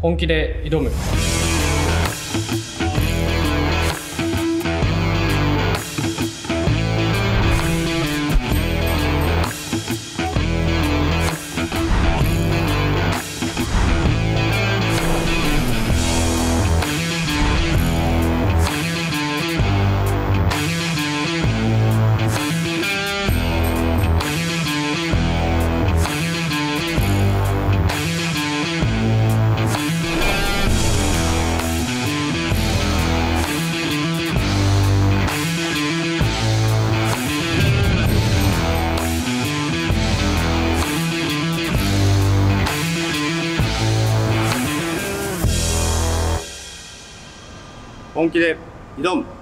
本気で挑む。本気で挑む。